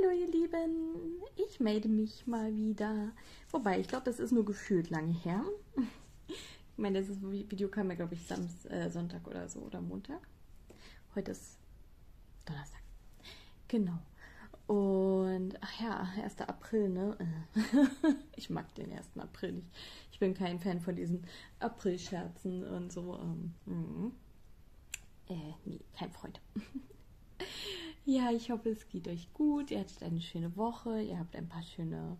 Hallo ihr Lieben, ich melde mich mal wieder. Wobei, ich glaube, das ist nur gefühlt lange her. Ich meine, das Video kam ja, glaube ich, Samst, äh, Sonntag oder so oder Montag. Heute ist Donnerstag. Genau. Und, ach ja, 1. April, ne? ich mag den 1. April nicht. Ich bin kein Fan von diesen April-Scherzen und so. Ähm, mm. äh, nee, kein Freund. Ja, ich hoffe, es geht euch gut. Ihr hattet eine schöne Woche. Ihr habt ein paar schöne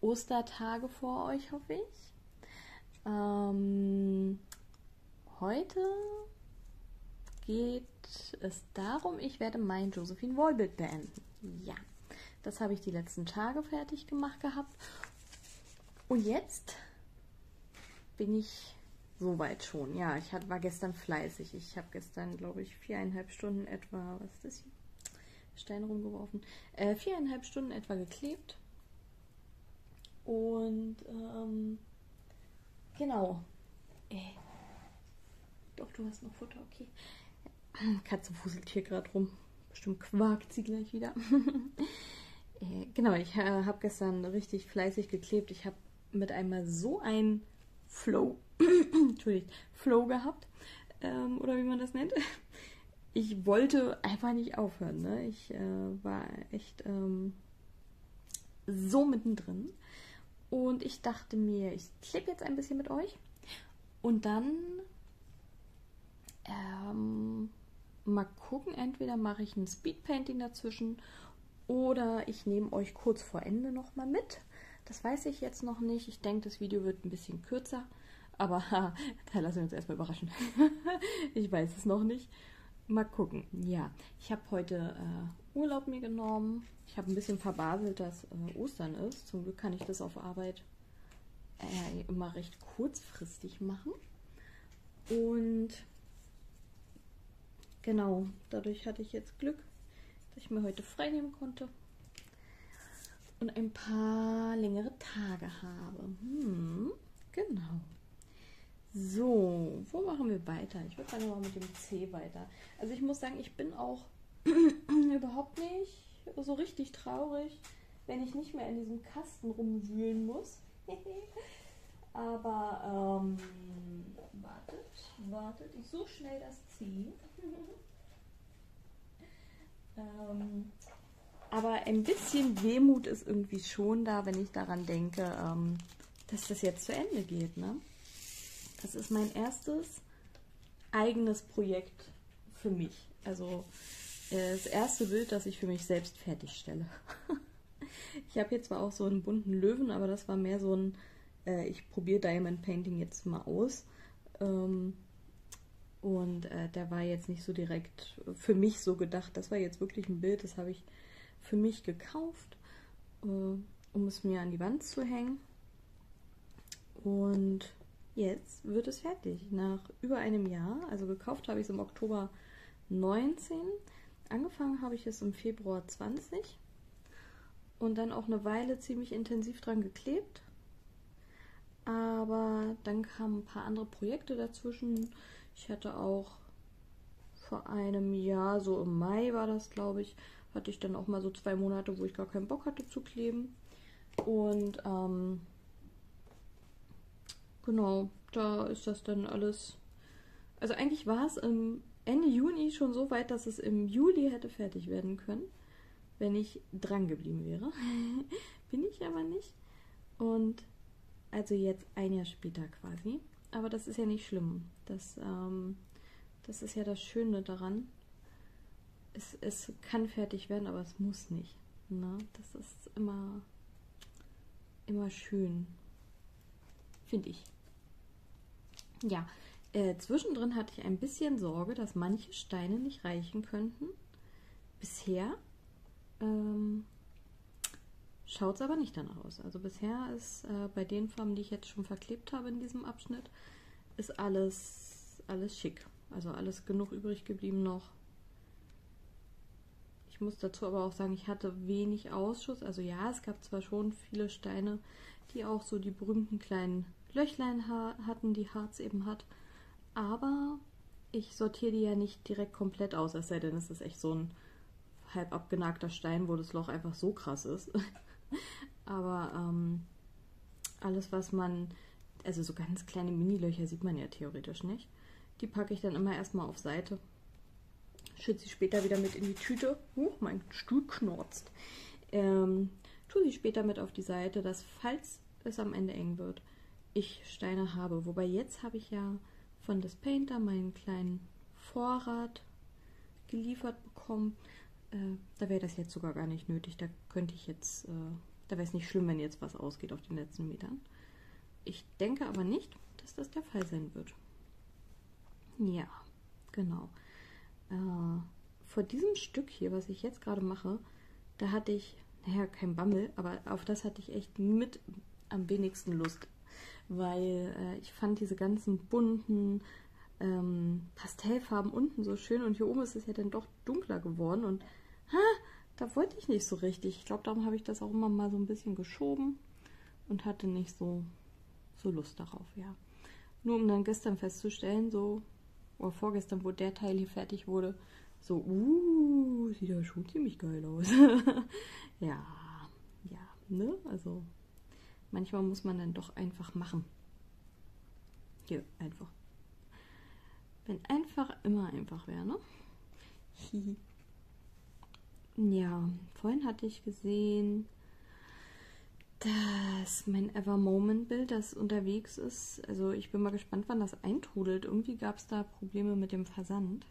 Ostertage vor euch, hoffe ich. Ähm, heute geht es darum, ich werde mein Josephine Wollbild beenden. Ja, das habe ich die letzten Tage fertig gemacht gehabt. Und jetzt bin ich soweit schon. Ja, ich war gestern fleißig. Ich habe gestern, glaube ich, viereinhalb Stunden etwa, was ist das hier? Steine rumgeworfen, äh, viereinhalb Stunden etwa geklebt. Und ähm, genau. Äh, doch, du hast noch Futter, okay. Katze fuselt hier gerade rum. Bestimmt quakt sie gleich wieder. äh, genau, ich äh, habe gestern richtig fleißig geklebt. Ich habe mit einmal so ein Flow, Entschuldigt, Flow gehabt. Ähm, oder wie man das nennt ich wollte einfach nicht aufhören. Ne? Ich äh, war echt ähm, so mittendrin. Und ich dachte mir, ich klebe jetzt ein bisschen mit euch. Und dann ähm, mal gucken, entweder mache ich ein Speedpainting dazwischen oder ich nehme euch kurz vor Ende nochmal mit. Das weiß ich jetzt noch nicht. Ich denke, das Video wird ein bisschen kürzer. Aber da lassen wir uns erstmal überraschen. ich weiß es noch nicht. Mal gucken. Ja, ich habe heute äh, Urlaub mir genommen. Ich habe ein bisschen verbaselt, dass äh, Ostern ist. Zum Glück kann ich das auf Arbeit äh, immer recht kurzfristig machen. Und genau, dadurch hatte ich jetzt Glück, dass ich mir heute frei nehmen konnte und ein paar längere Tage habe. Hm, genau. So, wo machen wir weiter? Ich würde sagen, mal mit dem C weiter. Also ich muss sagen, ich bin auch überhaupt nicht so richtig traurig, wenn ich nicht mehr in diesem Kasten rumwühlen muss. Aber, ähm, wartet, wartet. Ich suche schnell das C. ähm, aber ein bisschen Wehmut ist irgendwie schon da, wenn ich daran denke, ähm, dass das jetzt zu Ende geht, ne? Das ist mein erstes eigenes Projekt für mich. Also äh, das erste Bild, das ich für mich selbst fertigstelle. ich habe hier zwar auch so einen bunten Löwen, aber das war mehr so ein, äh, ich probiere Diamond Painting jetzt mal aus. Ähm, und äh, der war jetzt nicht so direkt für mich so gedacht. Das war jetzt wirklich ein Bild, das habe ich für mich gekauft, äh, um es mir an die Wand zu hängen. Und jetzt wird es fertig. Nach über einem Jahr, also gekauft habe ich es im Oktober 19, angefangen habe ich es im Februar 20 und dann auch eine Weile ziemlich intensiv dran geklebt. Aber dann kamen ein paar andere Projekte dazwischen. Ich hatte auch vor einem Jahr, so im Mai war das, glaube ich, hatte ich dann auch mal so zwei Monate, wo ich gar keinen Bock hatte zu kleben. Und ähm, Genau, da ist das dann alles. Also eigentlich war es Ende Juni schon so weit, dass es im Juli hätte fertig werden können, wenn ich dran geblieben wäre. Bin ich aber nicht. Und also jetzt ein Jahr später quasi. Aber das ist ja nicht schlimm. Das, ähm, das ist ja das Schöne daran. Es, es kann fertig werden, aber es muss nicht. Ne? Das ist immer, immer schön. Finde ich. Ja, äh, zwischendrin hatte ich ein bisschen Sorge, dass manche Steine nicht reichen könnten. Bisher ähm, schaut es aber nicht danach aus. Also bisher ist äh, bei den Farben, die ich jetzt schon verklebt habe in diesem Abschnitt, ist alles, alles schick. Also alles genug übrig geblieben noch. Ich muss dazu aber auch sagen, ich hatte wenig Ausschuss. Also ja, es gab zwar schon viele Steine, die auch so die berühmten kleinen Löchlein hatten, die Harz eben hat. Aber ich sortiere die ja nicht direkt komplett aus, es sei denn, es ist echt so ein halb abgenagter Stein, wo das Loch einfach so krass ist. Aber ähm, alles, was man, also so ganz kleine Mini-Löcher sieht man ja theoretisch nicht. Die packe ich dann immer erstmal auf Seite. Schütze sie später wieder mit in die Tüte. Huch, mein Stuhl knorzt. Ähm, tue sie später mit auf die Seite, dass falls es am Ende eng wird, ich Steine habe. Wobei jetzt habe ich ja von das Painter meinen kleinen Vorrat geliefert bekommen. Äh, da wäre das jetzt sogar gar nicht nötig. Da könnte ich jetzt, äh, da wäre es nicht schlimm, wenn jetzt was ausgeht auf den letzten Metern. Ich denke aber nicht, dass das der Fall sein wird. Ja, genau. Äh, vor diesem Stück hier, was ich jetzt gerade mache, da hatte ich, naja, kein Bammel, aber auf das hatte ich echt mit am wenigsten Lust, weil äh, ich fand diese ganzen bunten ähm, Pastellfarben unten so schön und hier oben ist es ja dann doch dunkler geworden und ha, da wollte ich nicht so richtig. Ich glaube, darum habe ich das auch immer mal so ein bisschen geschoben und hatte nicht so, so Lust darauf, ja. Nur um dann gestern festzustellen, so, oder vorgestern, wo der Teil hier fertig wurde, so, uh, sieht ja schon ziemlich geil aus. ja, ja, ne? Also, manchmal muss man dann doch einfach machen. Hier, einfach. Wenn einfach immer einfach wäre, ne? ja, vorhin hatte ich gesehen, dass mein Ever Moment Bild, das unterwegs ist, also ich bin mal gespannt, wann das eintrudelt. Irgendwie gab es da Probleme mit dem Versand.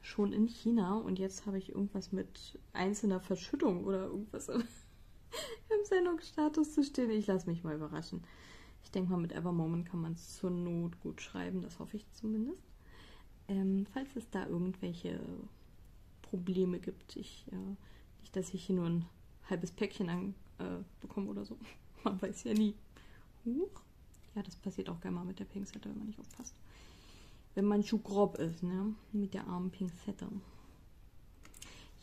Schon in China und jetzt habe ich irgendwas mit einzelner Verschüttung oder irgendwas im Sendungsstatus zu stehen. Ich lasse mich mal überraschen. Ich denke mal, mit Evermoment kann man es zur Not gut schreiben, das hoffe ich zumindest. Ähm, falls es da irgendwelche Probleme gibt, ich, äh, nicht, dass ich hier nur ein halbes Päckchen an, äh, bekomme oder so. Man weiß ja nie. Huch. Ja, das passiert auch gerne mal mit der Pinzette, wenn man nicht aufpasst. Wenn man zu grob ist, ne? Mit der armen Pinzette.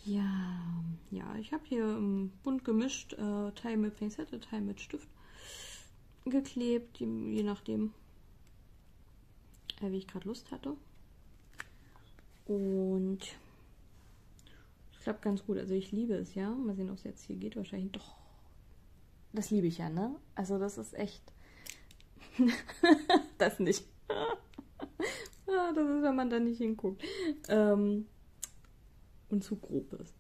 Ja, ja, ich habe hier bunt gemischt, äh, Teil mit Pinzette, Teil mit Stift geklebt, je nachdem, äh, wie ich gerade Lust hatte. Und es klappt ganz gut. Also ich liebe es, ja. Mal sehen, ob es jetzt hier geht. Wahrscheinlich doch. Das liebe ich ja, ne? Also das ist echt. das nicht. ah, das ist, wenn man da nicht hinguckt. Ähm, und zu grob ist.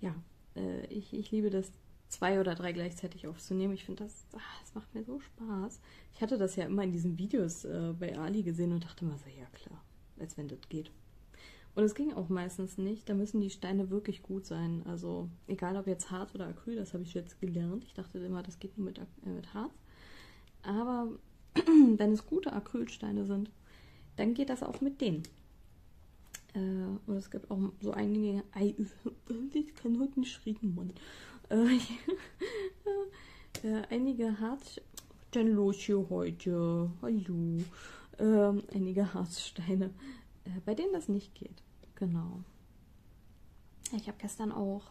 Ja, äh, ich, ich liebe das zwei oder drei gleichzeitig aufzunehmen. Ich finde, das, ach, das macht mir so Spaß. Ich hatte das ja immer in diesen Videos äh, bei Ali gesehen und dachte immer so, ja klar, als wenn das geht. Und es ging auch meistens nicht. Da müssen die Steine wirklich gut sein. Also egal ob jetzt Harz oder Acryl, das habe ich jetzt gelernt. Ich dachte immer, das geht nur mit, äh, mit Harz. Aber wenn es gute Acrylsteine sind, dann geht das auch mit denen. Äh, und es gibt auch so einige. Ich kann heute nicht reden, Mann. Äh, äh, einige Harz. Dann los hier heute. Hallo. Ähm, einige Harzsteine, äh, bei denen das nicht geht. Genau. Ich habe gestern auch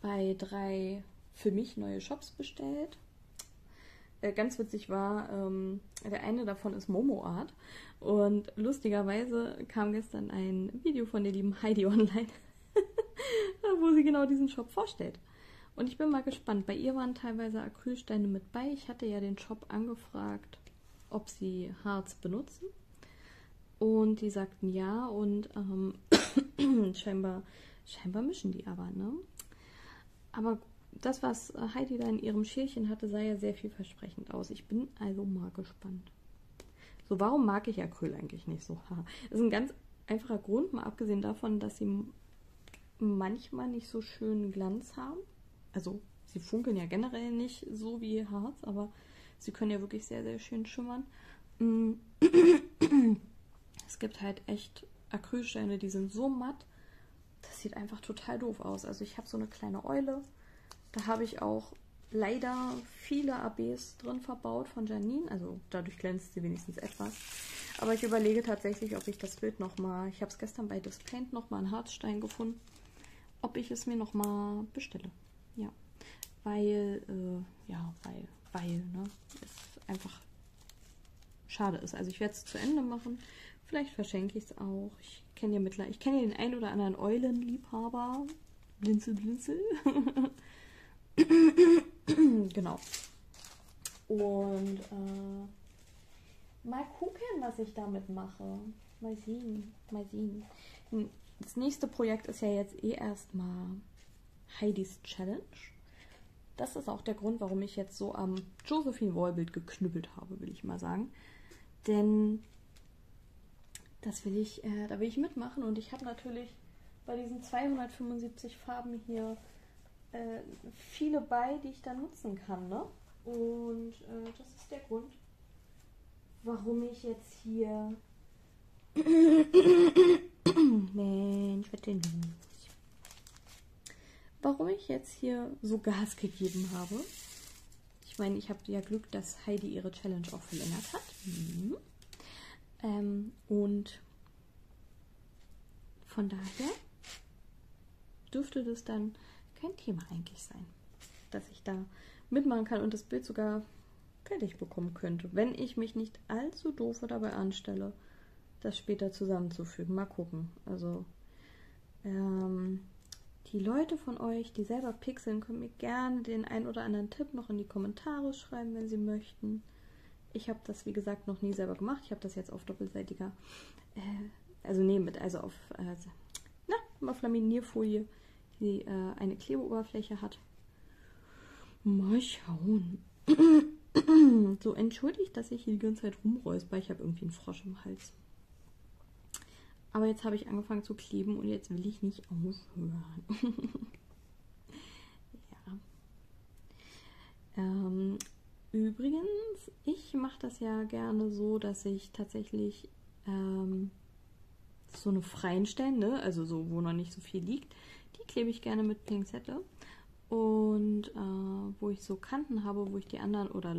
bei drei für mich neue Shops bestellt. Äh, ganz witzig war, ähm, der eine davon ist Momo Art. Und lustigerweise kam gestern ein Video von der lieben Heidi online, wo sie genau diesen Shop vorstellt. Und ich bin mal gespannt. Bei ihr waren teilweise Acrylsteine mit bei. Ich hatte ja den Shop angefragt, ob sie Harz benutzen. Und die sagten ja und ähm, scheinbar, scheinbar mischen die aber, ne? Aber das, was Heidi da in ihrem Schälchen hatte, sah ja sehr vielversprechend aus. Ich bin also mal gespannt. So, warum mag ich Acryl eigentlich nicht so? Das ist ein ganz einfacher Grund, mal abgesehen davon, dass sie manchmal nicht so schönen Glanz haben. Also, sie funkeln ja generell nicht so wie Harz, aber sie können ja wirklich sehr, sehr schön schimmern. Mm. Es gibt halt echt Acrylsteine, die sind so matt, das sieht einfach total doof aus. Also ich habe so eine kleine Eule, da habe ich auch leider viele ABs drin verbaut von Janine. Also dadurch glänzt sie wenigstens etwas. Aber ich überlege tatsächlich, ob ich das Bild nochmal, ich habe es gestern bei Dispaint nochmal in Harzstein gefunden, ob ich es mir nochmal bestelle. Ja, weil, äh, ja, weil, weil, ne, es einfach schade ist. Also ich werde es zu Ende machen. Vielleicht verschenke ich es auch. Ich kenne ja mittlerweile, ich kenne ja den ein oder anderen Eulenliebhaber. Blinzel, blinzel. genau. Und äh, mal gucken, was ich damit mache. Mal sehen, mal sehen. Das nächste Projekt ist ja jetzt eh erstmal Heidis Challenge. Das ist auch der Grund, warum ich jetzt so am Josephine Wallbild geknüppelt habe, will ich mal sagen. Denn das will ich, äh, da will ich mitmachen und ich habe natürlich bei diesen 275 Farben hier äh, viele bei, die ich dann nutzen kann, ne? Und äh, das ist der Grund, warum ich jetzt hier. Mensch, was denn los? Warum ich jetzt hier so Gas gegeben habe. Ich meine, ich habe ja Glück, dass Heidi ihre Challenge auch verlängert hat. Mhm. Ähm, und von daher dürfte das dann kein Thema eigentlich sein, dass ich da mitmachen kann und das Bild sogar fertig bekommen könnte, wenn ich mich nicht allzu doof dabei anstelle, das später zusammenzufügen. Mal gucken. Also ähm, die Leute von euch, die selber pixeln, können mir gerne den ein oder anderen Tipp noch in die Kommentare schreiben, wenn sie möchten. Ich habe das, wie gesagt, noch nie selber gemacht. Ich habe das jetzt auf doppelseitiger, äh, also nee, mit, also auf, äh, na, auf Laminierfolie, die äh, eine Klebeoberfläche hat. Mal schauen. so, entschuldigt, dass ich hier die ganze Zeit rumräusper. Ich habe irgendwie einen Frosch im Hals. Aber jetzt habe ich angefangen zu kleben und jetzt will ich nicht aufhören. ja. Ähm, übrigens, ich mache das ja gerne so, dass ich tatsächlich ähm, so eine freien Stellen, ne? also so, wo noch nicht so viel liegt, klebe ich gerne mit Pinzette. Und äh, wo ich so Kanten habe, wo ich die anderen, oder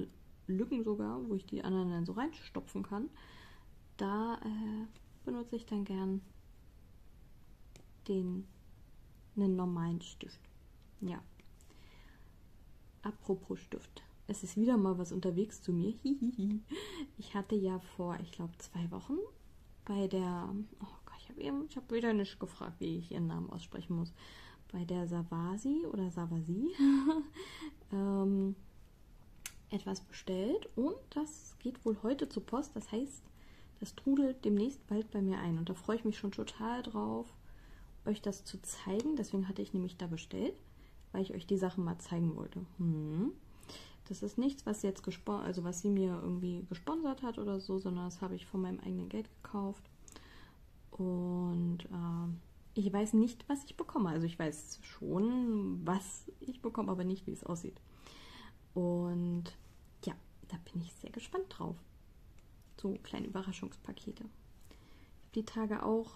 Lücken sogar, wo ich die anderen dann so reinstopfen kann, da äh, benutze ich dann gern den einen normalen Stift. Ja. Apropos Stift. Es ist wieder mal was unterwegs zu mir. Ich hatte ja vor, ich glaube, zwei Wochen bei der. Oh habe eben, ich habe wieder nicht gefragt, wie ich ihren Namen aussprechen muss. Bei der Savasi oder Savasi ähm, etwas bestellt und das geht wohl heute zur Post. Das heißt, das trudelt demnächst bald bei mir ein. Und da freue ich mich schon total drauf, euch das zu zeigen. Deswegen hatte ich nämlich da bestellt, weil ich euch die Sachen mal zeigen wollte. Hm. Das ist nichts, was jetzt also was sie mir irgendwie gesponsert hat oder so, sondern das habe ich von meinem eigenen Geld gekauft. Und äh, ich weiß nicht, was ich bekomme. Also ich weiß schon, was ich bekomme, aber nicht, wie es aussieht. Und ja, da bin ich sehr gespannt drauf so kleine Überraschungspakete. Ich habe die Tage auch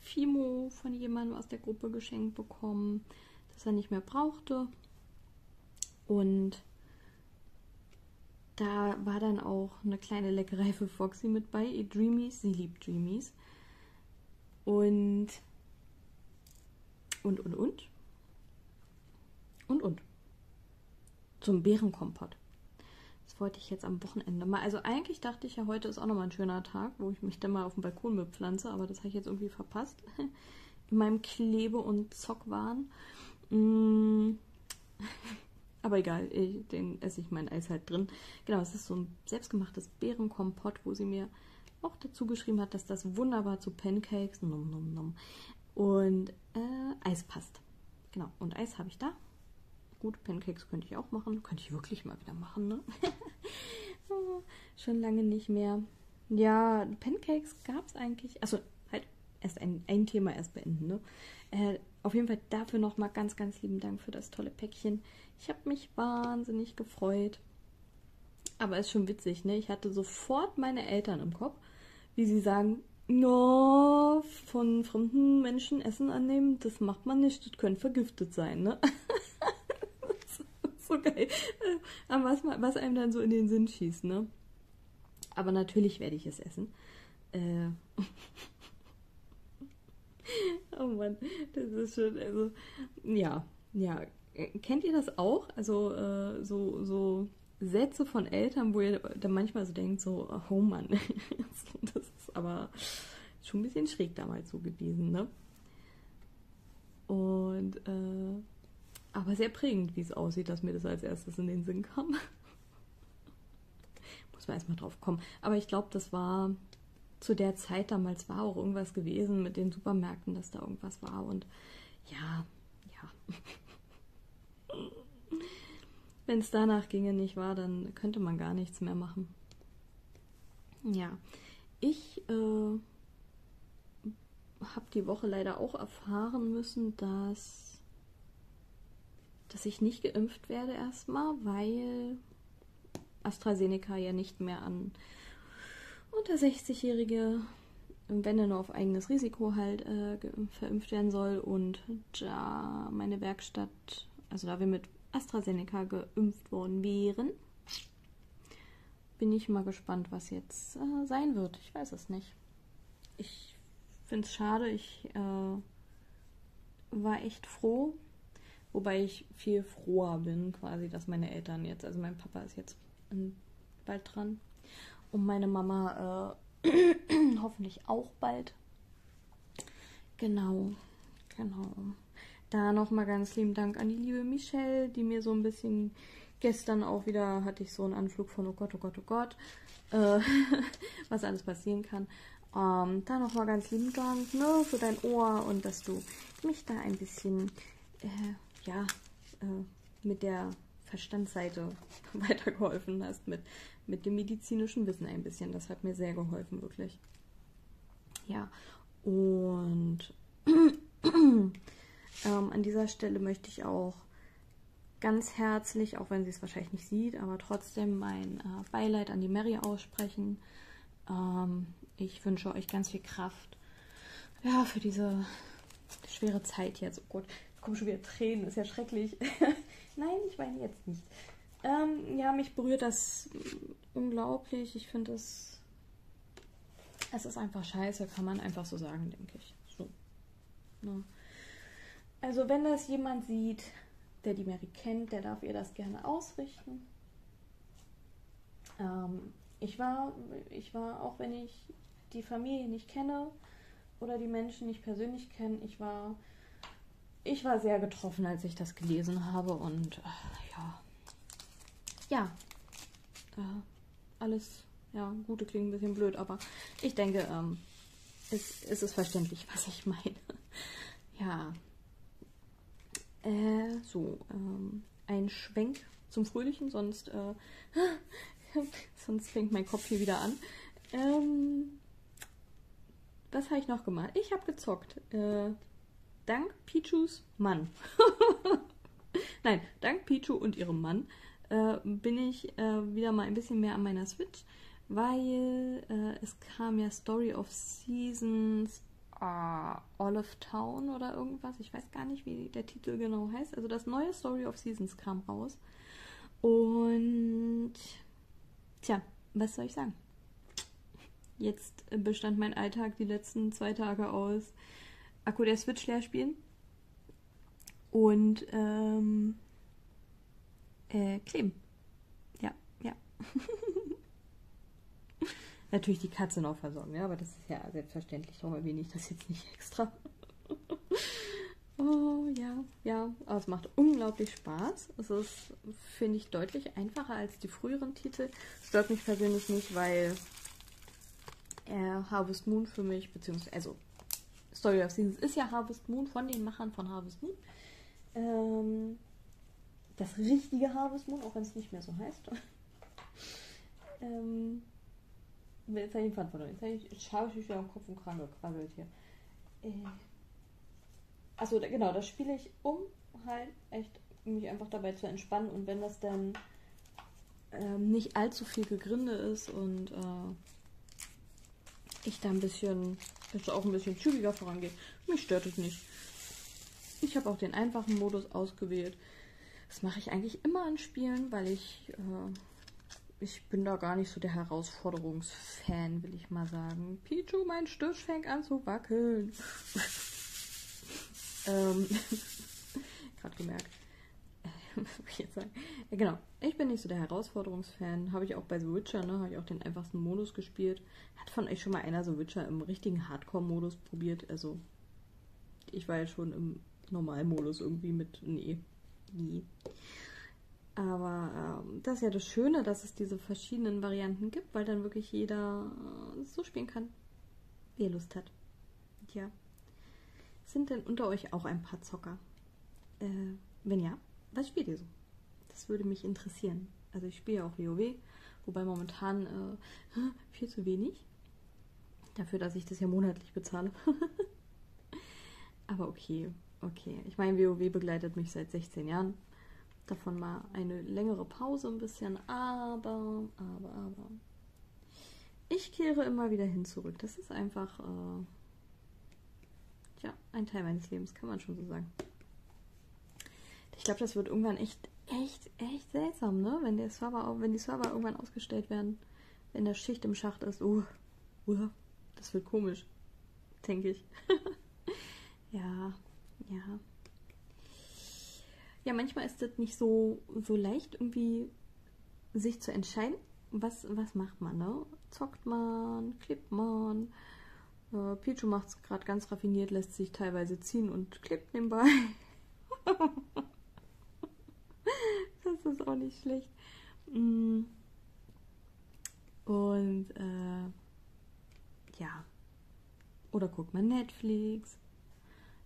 Fimo von jemandem aus der Gruppe geschenkt bekommen, das er nicht mehr brauchte. Und da war dann auch eine kleine Leckerei für Foxy mit bei, ihr Dreamies. Sie liebt Dreamies. Und und und und und und zum Beerenkompott. Das wollte ich jetzt am Wochenende mal. Also eigentlich dachte ich ja, heute ist auch nochmal ein schöner Tag, wo ich mich dann mal auf dem Balkon bepflanze, aber das habe ich jetzt irgendwie verpasst. In meinem Klebe- und Zockwahn. Mm. Aber egal, ich, den esse ich mein Eis halt drin. Genau, es ist so ein selbstgemachtes Beerenkompott, wo sie mir auch dazu geschrieben hat, dass das wunderbar zu Pancakes nom, nom, nom, und äh, Eis passt. Genau, und Eis habe ich da. Gut, Pancakes könnte ich auch machen. Könnte ich wirklich mal wieder machen, ne? oh, schon lange nicht mehr. Ja, Pancakes gab es eigentlich. Also halt erst ein, ein Thema erst beenden, ne? Äh, auf jeden Fall dafür nochmal ganz, ganz lieben Dank für das tolle Päckchen. Ich habe mich wahnsinnig gefreut. Aber ist schon witzig, ne? Ich hatte sofort meine Eltern im Kopf, wie sie sagen, no, von fremden Menschen Essen annehmen, das macht man nicht, das könnte vergiftet sein, ne? so geil. Aber was, was einem dann so in den Sinn schießt, ne? Aber natürlich werde ich es essen. Äh. oh Mann, das ist schon, also, ja, ja. Kennt ihr das auch? Also, äh, so, so Sätze von Eltern, wo ihr dann manchmal so denkt, so, oh Mann, das ist aber schon ein bisschen schräg damals so gewesen, ne? Und, äh, aber sehr prägend, wie es aussieht, dass mir das als erstes in den Sinn kam. Muss man erstmal drauf kommen. Aber ich glaube, das war zu der Zeit damals war auch irgendwas gewesen mit den Supermärkten, dass da irgendwas war. Und ja, ja. Wenn es danach ginge nicht war, dann könnte man gar nichts mehr machen. Ja, ich äh, habe die Woche leider auch erfahren müssen, dass, dass ich nicht geimpft werde erstmal, weil AstraZeneca ja nicht mehr an unter 60-Jährige, wenn er nur auf eigenes Risiko halt äh, verimpft werden soll und da meine Werkstatt, also da wir mit AstraZeneca geimpft worden wären, bin ich mal gespannt, was jetzt äh, sein wird. Ich weiß es nicht. Ich finde es schade. Ich äh, war echt froh. Wobei ich viel froher bin, quasi, dass meine Eltern jetzt, also mein Papa ist jetzt bald dran. Und meine Mama äh, hoffentlich auch bald. Genau, genau. Da nochmal ganz lieben Dank an die liebe Michelle, die mir so ein bisschen gestern auch wieder hatte ich so einen Anflug von oh Gott, oh Gott, oh Gott, äh, was alles passieren kann. Ähm, da nochmal ganz lieben Dank ne, für dein Ohr und dass du mich da ein bisschen, äh, ja, äh, mit der Verstandsseite weitergeholfen hast, mit, mit dem medizinischen Wissen ein bisschen. Das hat mir sehr geholfen, wirklich. Ja, und ähm, an dieser Stelle möchte ich auch ganz herzlich, auch wenn sie es wahrscheinlich nicht sieht, aber trotzdem mein äh, Beileid an die Mary aussprechen. Ähm, ich wünsche euch ganz viel Kraft. Ja, für diese schwere Zeit jetzt. Oh Gott, kommen schon wieder Tränen, ist ja schrecklich. Nein, ich weine jetzt nicht. Ähm, ja, mich berührt das unglaublich. Ich finde es. Es ist einfach scheiße, kann man einfach so sagen, denke ich. So. Ne? Also, wenn das jemand sieht, der die Mary kennt, der darf ihr das gerne ausrichten. Ähm, ich war, ich war, auch wenn ich die Familie nicht kenne oder die Menschen nicht persönlich kenne, ich war, ich war sehr getroffen, als ich das gelesen habe und äh, ja, ja, äh, alles, ja, gute klingt ein bisschen blöd, aber ich denke, ähm, es, es ist verständlich, was ich meine. ja, äh, so, ähm, ein Schwenk zum Fröhlichen, sonst, äh, sonst fängt mein Kopf hier wieder an. Ähm, was habe ich noch gemacht? Ich habe gezockt. Äh, dank Pichus Mann. Nein, dank Pichu und ihrem Mann äh, bin ich äh, wieder mal ein bisschen mehr an meiner Switch, weil äh, es kam ja Story of Seasons uh, Olive Town oder irgendwas. Ich weiß gar nicht, wie der Titel genau heißt. Also das neue Story of Seasons kam raus. Und tja, was soll ich sagen? Jetzt bestand mein Alltag die letzten zwei Tage aus Akku der Switch leer spielen und ähm, äh, kleben. Ja, ja. Natürlich die Katze noch versorgen, ja, aber das ist ja selbstverständlich. Darum erwähne ich das jetzt nicht extra. oh ja, ja, aber es macht unglaublich Spaß. Es ist, finde ich, deutlich einfacher als die früheren Titel. Stört mich persönlich nicht, weil äh, Harvest Moon für mich, beziehungsweise, also Story of Seasons ist ja Harvest Moon von den Machern von Harvest Moon. Ähm, das richtige Harvest Moon, auch wenn es nicht mehr so heißt. ähm, jetzt habe ich verloren. Jetzt habe ich, mich wieder am Kopf und Kragen gequabbelt hier. Äh, Achso, genau, das spiele ich um, halt echt mich einfach dabei zu entspannen und wenn das dann ähm, nicht allzu viel Gegrinde ist und äh, ich da ein bisschen, es auch ein bisschen zügiger vorangeht. Mich stört es nicht. Ich habe auch den einfachen Modus ausgewählt. Das mache ich eigentlich immer an Spielen, weil ich, äh, ich bin da gar nicht so der Herausforderungsfan, will ich mal sagen. Pichu, mein Stift fängt an zu wackeln. ähm, gerade gemerkt. ich jetzt sagen? Ja, genau. Ich bin nicht so der Herausforderungsfan. Habe ich auch bei The Witcher, ne? Habe ich auch den einfachsten Modus gespielt. Hat von euch schon mal einer The Witcher im richtigen Hardcore-Modus probiert? Also, ich war ja schon im Normalmodus irgendwie mit. Nee. Nie. Aber ähm, das ist ja das Schöne, dass es diese verschiedenen Varianten gibt, weil dann wirklich jeder äh, so spielen kann, wie er Lust hat. Tja. Sind denn unter euch auch ein paar Zocker? Äh, wenn ja, was spielt ihr so? Das würde mich interessieren. Also ich spiele auch WoW, wobei momentan äh, viel zu wenig. Dafür, dass ich das ja monatlich bezahle. Aber okay, okay. Ich meine, WoW begleitet mich seit 16 Jahren. Davon mal eine längere Pause ein bisschen, aber, aber, aber. Ich kehre immer wieder hin zurück. Das ist einfach, äh, ja, ein Teil meines Lebens, kann man schon so sagen. Ich glaube, das wird irgendwann echt, echt, echt seltsam, ne? Wenn der Server, wenn die Server irgendwann ausgestellt werden, wenn der Schicht im Schacht ist, uh, uh, das wird komisch, denke ich. ja, ja. Ja, manchmal ist das nicht so, so leicht, irgendwie sich zu entscheiden, was, was macht man, ne? Zockt man, klebt man. Äh, Pichu macht es gerade ganz raffiniert, lässt sich teilweise ziehen und klebt nebenbei. das ist auch nicht schlecht. Mm. Und äh, ja. Oder guckt man Netflix.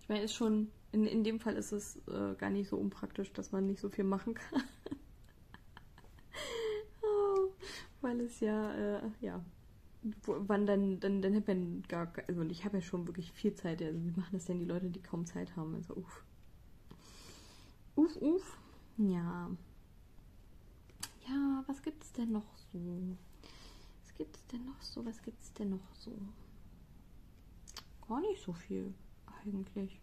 Ich meine, ist schon in, in dem Fall ist es äh, gar nicht so unpraktisch, dass man nicht so viel machen kann. oh, weil es ja, äh, ja, wann dann, dann, dann hat man gar, also ich habe ja schon wirklich viel Zeit. Also wie machen das denn die Leute, die kaum Zeit haben? Also uff. Uff, uff. Ja. Ja, was gibt's denn noch so? Was gibt's denn noch so? Was gibt's denn noch so? Gar nicht so viel, eigentlich.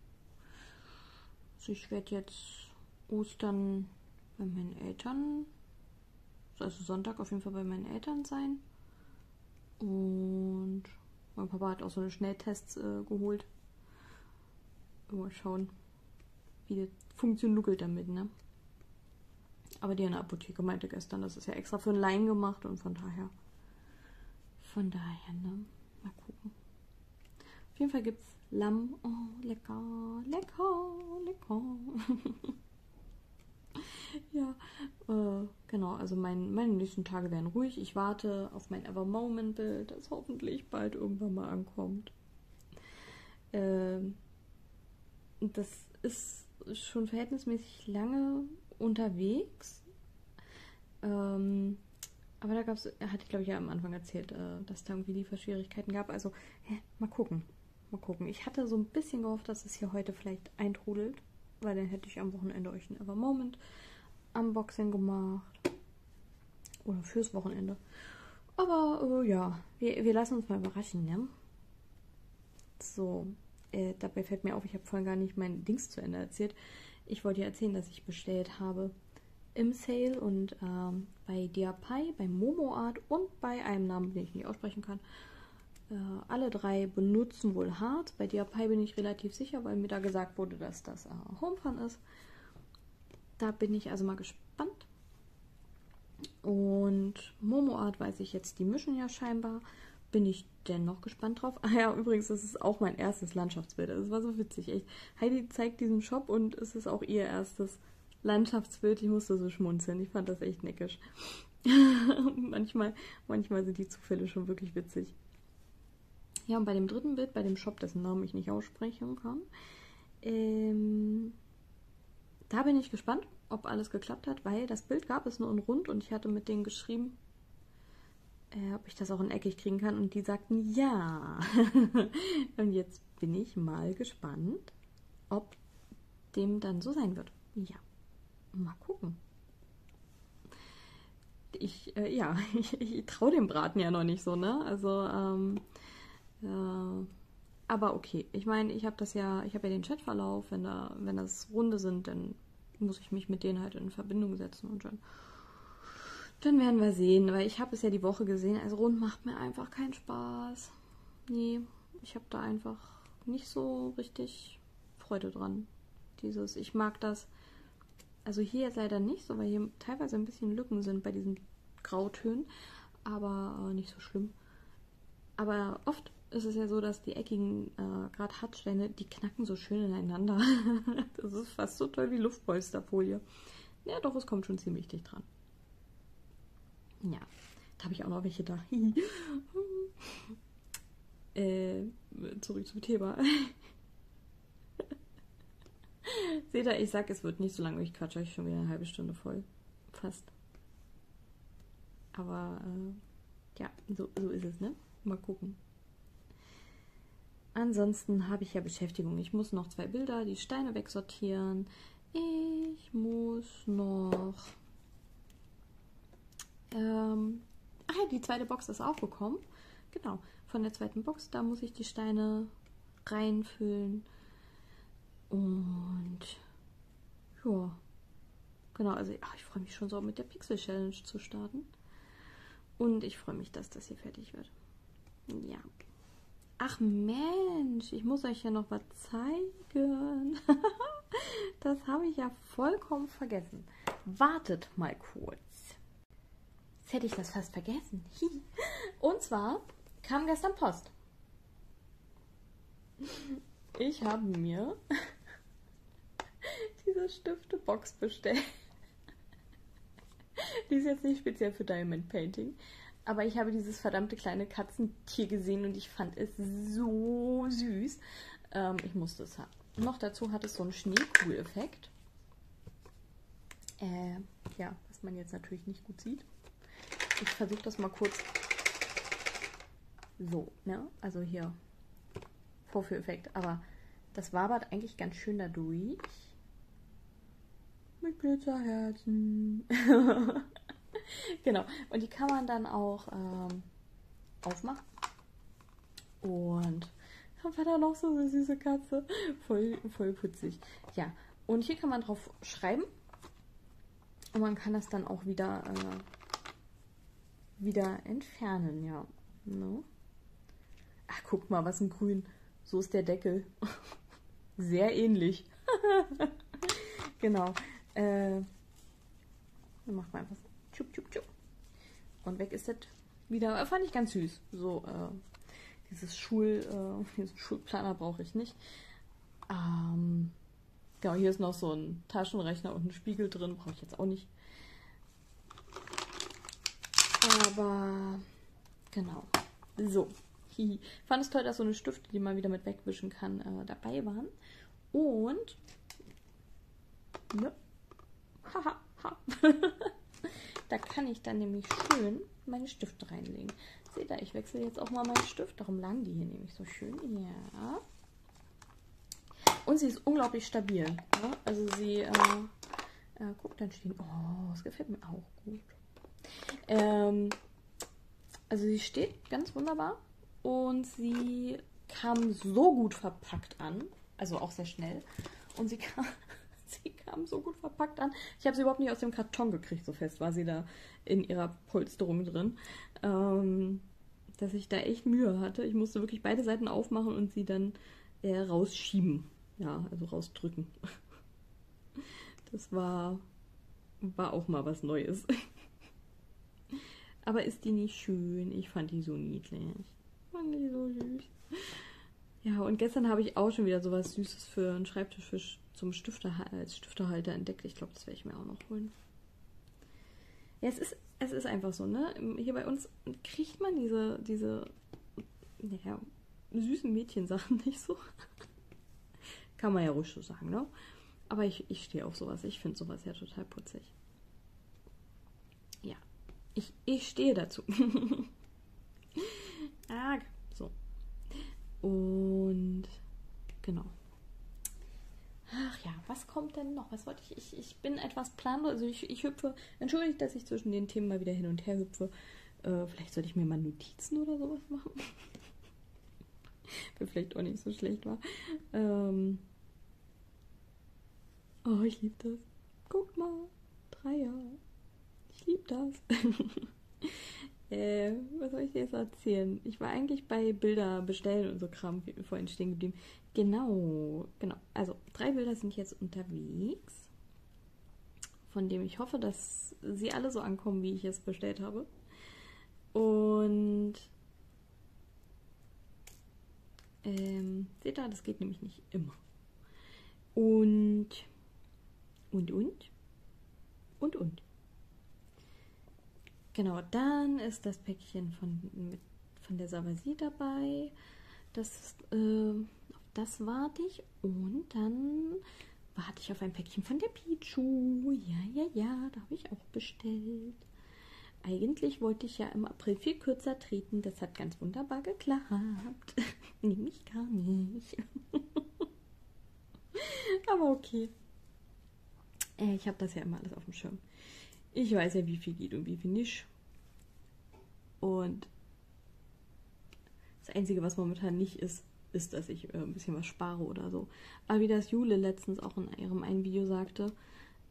Ich werde jetzt Ostern bei meinen Eltern, also Sonntag auf jeden Fall bei meinen Eltern sein. Und mein Papa hat auch so eine Schnelltests äh, geholt. Mal schauen, wie das funktioniert damit, ne? Aber die in der Apotheke meinte gestern, das ist ja extra für einen Laien gemacht und von daher. Von daher, ne? Mal gucken. Auf jeden Fall gibt's Lamm. Oh, lecker, lecker, lecker. ja, äh, genau. Also mein, meine nächsten Tage werden ruhig. Ich warte auf mein Ever Moment Bild, das hoffentlich bald irgendwann mal ankommt. Äh, das ist schon verhältnismäßig lange unterwegs. Ähm, aber da gab es, hatte ich glaube ich ja am Anfang erzählt, äh, dass da irgendwie Lieferschwierigkeiten gab. Also, hä, mal gucken. Mal gucken. Ich hatte so ein bisschen gehofft, dass es hier heute vielleicht eintrudelt, weil dann hätte ich am Wochenende euch ein Ever Moment Unboxing gemacht. Oder fürs Wochenende. Aber äh, ja, wir, wir lassen uns mal überraschen, ne? So, äh, dabei fällt mir auf, ich habe vorhin gar nicht mein Dings zu Ende erzählt. Ich wollte ja erzählen, dass ich bestellt habe im Sale und ähm, bei Diapai, bei Momo Art und bei einem Namen, den ich nicht aussprechen kann, äh, alle drei benutzen wohl hart. Bei Diapai bin ich relativ sicher, weil mir da gesagt wurde, dass das äh, Homefun ist. Da bin ich also mal gespannt. Und Momo Art weiß ich jetzt, die mischen ja scheinbar. Bin ich denn noch gespannt drauf? Ah ja, übrigens, das ist auch mein erstes Landschaftsbild. Das war so witzig, echt. Heidi zeigt diesen Shop und es ist auch ihr erstes Landschaftsbild. Ich musste so schmunzeln. Ich fand das echt neckisch. manchmal, manchmal sind die Zufälle schon wirklich witzig. Ja, und bei dem dritten Bild, bei dem Shop, dessen Namen ich nicht aussprechen kann, ähm, da bin ich gespannt, ob alles geklappt hat, weil das Bild gab es nur in rund und ich hatte mit denen geschrieben, äh, ob ich das auch in eckig kriegen kann und die sagten ja. und jetzt bin ich mal gespannt, ob dem dann so sein wird. Ja, mal gucken. Ich, äh, ja, ich, ich traue dem Braten ja noch nicht so, ne? Also, ähm, ja. Aber okay, ich meine, ich habe das ja, ich habe ja den Chatverlauf, wenn da, wenn das Runde sind, dann muss ich mich mit denen halt in Verbindung setzen und dann, dann werden wir sehen, weil ich habe es ja die Woche gesehen, also rund macht mir einfach keinen Spaß. Nee, ich habe da einfach nicht so richtig Freude dran. Dieses, ich mag das Also hier jetzt leider nicht so, weil hier teilweise ein bisschen Lücken sind bei diesen Grautönen, aber äh, nicht so schlimm. Aber oft ist es ja so, dass die eckigen, äh, gerade Hartsteine, die knacken so schön ineinander. das ist fast so toll wie Luftpolsterfolie. Ja, doch, es kommt schon ziemlich dicht dran. Ja, da habe ich auch noch welche da. äh, zurück zum Thema. Seht ihr, ich sag, es wird nicht so lange, ich quatsche euch schon wieder eine halbe Stunde voll. Fast. Aber äh, ja, so, so ist es, ne? Mal gucken. Ansonsten habe ich ja Beschäftigung. Ich muss noch zwei Bilder, die Steine wegsortieren. Ich muss noch. Ähm, ach ja, die zweite Box ist auch gekommen. Genau, von der zweiten Box, da muss ich die Steine reinfüllen. Und ja, genau, also ach, ich freue mich schon so mit der Pixel Challenge zu starten. Und ich freue mich, dass das hier fertig wird. Ja. Ach Mensch, ich muss euch ja noch was zeigen. das habe ich ja vollkommen vergessen. Wartet mal kurz. Jetzt hätte ich das fast vergessen. Und zwar kam gestern Post. Ich habe mir diese Stifte-Box bestellt. Die ist jetzt nicht speziell für Diamond Painting. Aber ich habe dieses verdammte kleine Katzentier gesehen und ich fand es so süß. Ähm, ich musste es haben. Noch dazu hat es so einen Schneekuhl-Effekt. Äh, ja, was man jetzt natürlich nicht gut sieht. Ich versuche das mal kurz. So, ne? Also hier. Vorführeffekt. Aber das wabert eigentlich ganz schön dadurch. Mit Glitzerherzen. genau. Und die kann man dann auch ähm, aufmachen. Und dann war da noch so eine süße Katze. Voll, voll putzig. Ja. Und hier kann man drauf schreiben. Und man kann das dann auch wieder, äh, wieder entfernen, ja. No. Ach, guck mal, was ein Grün. So ist der Deckel. Sehr ähnlich. genau. Äh, macht man einfach so. Tschup, tschup, tschup. Und weg ist das wieder. Fand ich ganz süß. So, äh, dieses Schul, äh, diesen Schulplaner brauche ich nicht. Ähm, genau, hier ist noch so ein Taschenrechner und ein Spiegel drin. Brauche ich jetzt auch nicht. Aber genau. So. Hihi. Fand es toll, dass so eine Stifte, die man wieder mit wegwischen kann, äh, dabei waren. Und. Ne? Haha. Ha. da kann ich dann nämlich schön meine Stifte reinlegen. Seht ihr, ich wechsle jetzt auch mal meinen Stift. Darum lagen die hier nämlich so schön. Ja. Und sie ist unglaublich stabil. Ne? Also sie, äh, äh, guck, dann stehen. Oh, das gefällt mir auch gut. Ähm, also sie steht ganz wunderbar und sie kam so gut verpackt an, also auch sehr schnell. Und sie kam, sie kam so gut verpackt an. Ich habe sie überhaupt nicht aus dem Karton gekriegt, so fest war sie da in ihrer Polsterung drin. Ähm, dass ich da echt Mühe hatte. Ich musste wirklich beide Seiten aufmachen und sie dann äh, rausschieben. Ja, also rausdrücken. Das war, war auch mal was Neues. Aber ist die nicht schön? Ich fand die so niedlich fand die so süß. Ja, und gestern habe ich auch schon wieder sowas Süßes für einen Schreibtisch für, zum Stifter, als Stifterhalter entdeckt. Ich glaube, das werde ich mir auch noch holen. Ja, es ist, es ist einfach so, ne? Hier bei uns kriegt man diese, diese, naja, süßen Mädchensachen nicht so. Kann man ja ruhig so sagen, ne? Aber ich, ich stehe auf sowas. Ich finde sowas ja total putzig. Ja, ich, ich stehe dazu. Arg. So. Und genau. Ach ja, was kommt denn noch? Was wollte ich? Ich, ich bin etwas planlos. Also ich, ich hüpfe. Entschuldigt, dass ich zwischen den Themen mal wieder hin und her hüpfe. Äh, vielleicht sollte ich mir mal Notizen oder sowas machen. Wäre vielleicht auch nicht so schlecht war. Ähm oh, ich liebe das. Guck mal. Drei Jahre. Ich liebe das. Äh, was soll ich dir jetzt erzählen? Ich war eigentlich bei Bilder bestellen und so Kram vorhin stehen geblieben. Genau, genau. Also drei Bilder sind jetzt unterwegs. von dem ich hoffe, dass sie alle so ankommen, wie ich es bestellt habe. Und ähm, seht ihr, das geht nämlich nicht immer. Und und und und und. Genau, dann ist das Päckchen von, mit, von der Savasi dabei. Das, äh, auf das warte ich. Und dann warte ich auf ein Päckchen von der Pichu. Ja, ja, ja, da habe ich auch bestellt. Eigentlich wollte ich ja im April viel kürzer treten. Das hat ganz wunderbar geklappt. Nämlich gar nicht. Aber okay. Äh, ich habe das ja immer alles auf dem Schirm. Ich weiß ja, wie viel geht und wie viel nicht. Und das Einzige, was momentan nicht ist, ist, dass ich äh, ein bisschen was spare oder so. Aber wie das Jule letztens auch in ihrem einen Video sagte,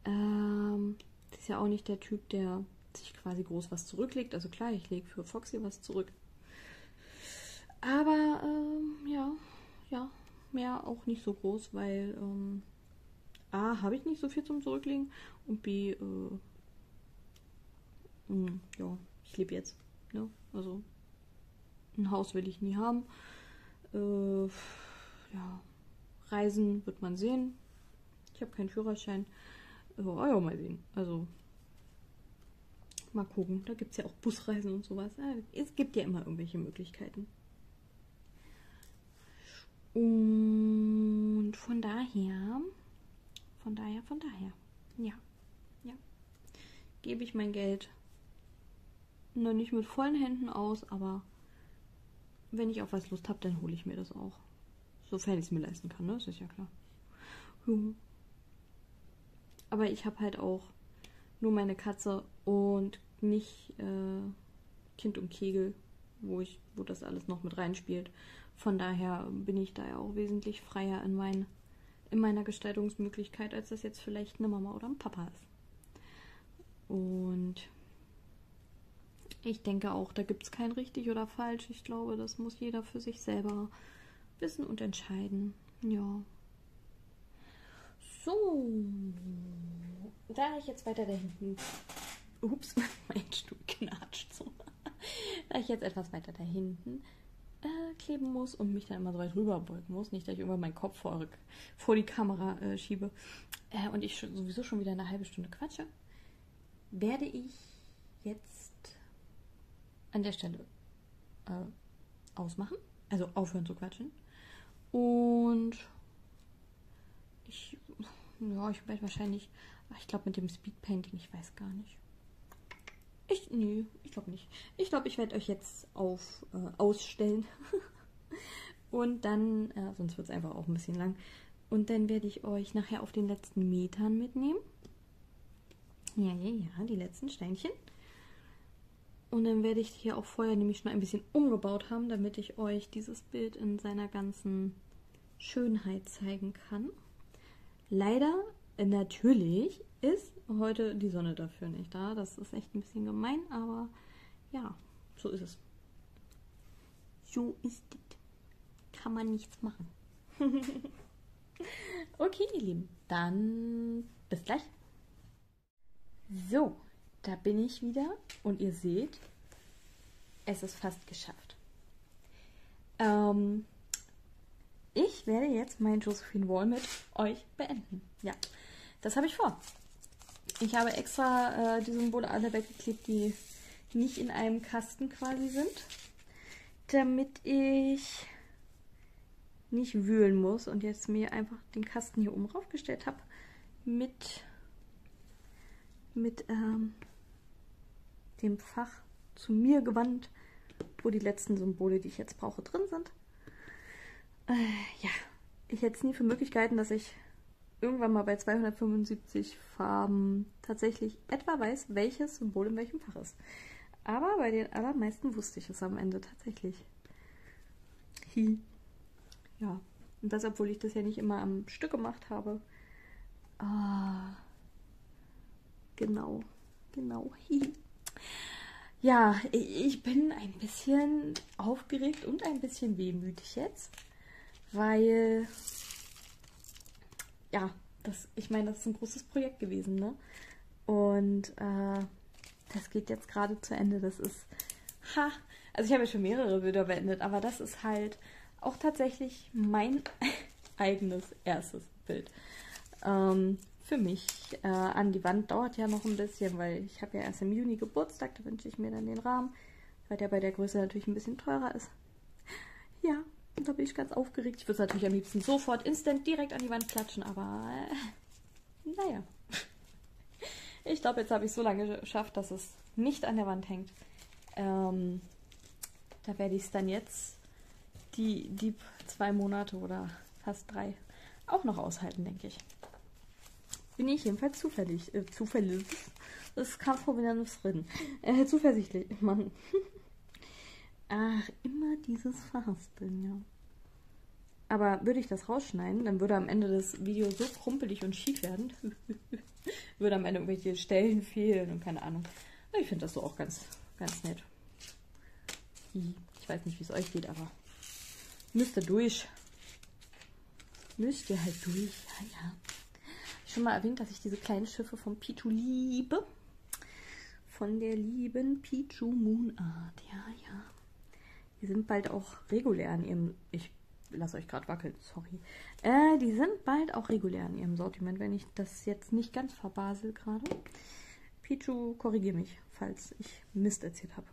ähm, das ist ja auch nicht der Typ, der sich quasi groß was zurücklegt. Also klar, ich lege für Foxy was zurück. Aber ähm, ja, ja, mehr auch nicht so groß, weil ähm, A, habe ich nicht so viel zum Zurücklegen und B, äh, mh, hm, ja, ich lebe jetzt. Ne? Also ein Haus will ich nie haben. Äh, ja, Reisen wird man sehen. Ich habe keinen Führerschein. Oh, ja, mal sehen. Also mal gucken. Da gibt es ja auch Busreisen und sowas. Ja, es gibt ja immer irgendwelche Möglichkeiten. Und von daher, von daher, von daher, ja, ja, gebe ich mein Geld noch nicht mit vollen Händen aus, aber wenn ich auf was Lust habe, dann hole ich mir das auch. Sofern ich es mir leisten kann, ne? Das ist ja klar. Hm. Aber ich habe halt auch nur meine Katze und nicht äh, Kind und Kegel, wo ich, wo das alles noch mit reinspielt. Von daher bin ich da ja auch wesentlich freier in, mein, in meiner Gestaltungsmöglichkeit, als das jetzt vielleicht eine Mama oder ein Papa ist. Und ich denke auch, da gibt es kein richtig oder falsch. Ich glaube, das muss jeder für sich selber wissen und entscheiden. Ja. So. Da ich jetzt weiter da hinten. Ups, mein Stuhl knatscht so. da ich jetzt etwas weiter da hinten äh, kleben muss und mich dann immer so weit rüberbeugen muss. Nicht, dass ich irgendwann meinen Kopf vor, vor die Kamera äh, schiebe. Äh, und ich sowieso schon wieder eine halbe Stunde quatsche. Werde ich jetzt an der Stelle äh, ausmachen, also aufhören zu quatschen. Und ich, ja, ich werde wahrscheinlich, ich glaube mit dem Speedpainting, ich weiß gar nicht. Ich, nee, ich glaube nicht. Ich glaube, ich werde euch jetzt auf äh, ausstellen. Und dann, äh, sonst wird es einfach auch ein bisschen lang. Und dann werde ich euch nachher auf den letzten Metern mitnehmen. Ja, ja, ja, die letzten Steinchen. Und dann werde ich hier auch vorher nämlich schon ein bisschen umgebaut haben, damit ich euch dieses Bild in seiner ganzen Schönheit zeigen kann. Leider, natürlich, ist heute die Sonne dafür nicht da. Das ist echt ein bisschen gemein, aber ja, so ist es. So ist es. Kann man nichts machen. okay, ihr Lieben, dann bis gleich. So, da bin ich wieder und ihr seht, es ist fast geschafft. Ähm, ich werde jetzt mein Josephine Wall mit euch beenden. Ja, das habe ich vor. Ich habe extra äh, die Symbole alle weggeklebt, die nicht in einem Kasten quasi sind, damit ich nicht wühlen muss und jetzt mir einfach den Kasten hier oben raufgestellt habe mit mit ähm, dem Fach zu mir gewandt, wo die letzten Symbole, die ich jetzt brauche, drin sind. Äh, ja, ich hätte es nie für Möglichkeiten, dass ich irgendwann mal bei 275 Farben tatsächlich etwa weiß, welches Symbol in welchem Fach ist. Aber bei den allermeisten wusste ich es am Ende tatsächlich. Hi. Ja, und das, obwohl ich das ja nicht immer am Stück gemacht habe. Ah, genau, genau. Hi. Ja, ich bin ein bisschen aufgeregt und ein bisschen wehmütig jetzt, weil, ja, das, ich meine, das ist ein großes Projekt gewesen, ne? Und äh, das geht jetzt gerade zu Ende. Das ist, ha, also ich habe ja schon mehrere Bilder beendet, aber das ist halt auch tatsächlich mein eigenes erstes Bild. Ähm, für mich äh, an die Wand dauert ja noch ein bisschen, weil ich habe ja erst im Juni Geburtstag, da wünsche ich mir dann den Rahmen, weil der bei der Größe natürlich ein bisschen teurer ist. Ja, da bin ich ganz aufgeregt. Ich würde es natürlich am liebsten sofort instant direkt an die Wand klatschen, aber äh, naja. Ich glaube, jetzt habe ich so lange geschafft, dass es nicht an der Wand hängt. Ähm, da werde ich es dann jetzt die, die zwei Monate oder fast drei auch noch aushalten, denke ich. Bin ich jedenfalls zufällig. Äh, zufällig. Das kam vor mir noch drin. Äh, zuversichtlich. Mann. Ach, immer dieses Verhaspeln, ja. Aber würde ich das rausschneiden, dann würde am Ende das Video so krumpelig und schief werden. würde am Ende irgendwelche Stellen fehlen und keine Ahnung. Ich finde das so auch ganz, ganz nett. Ich weiß nicht, wie es euch geht, aber müsste durch. Müsst ihr halt durch. Ja, ja. Schon mal erwähnt, dass ich diese kleinen Schiffe von Pichu liebe. Von der lieben Pichu Moonart. Ja, ja. Die sind bald auch regulär in ihrem. Ich lasse euch gerade wackeln, sorry. Äh, die sind bald auch regulär in ihrem Sortiment, wenn ich das jetzt nicht ganz verbasel gerade. Pichu, korrigiere mich, falls ich Mist erzählt habe.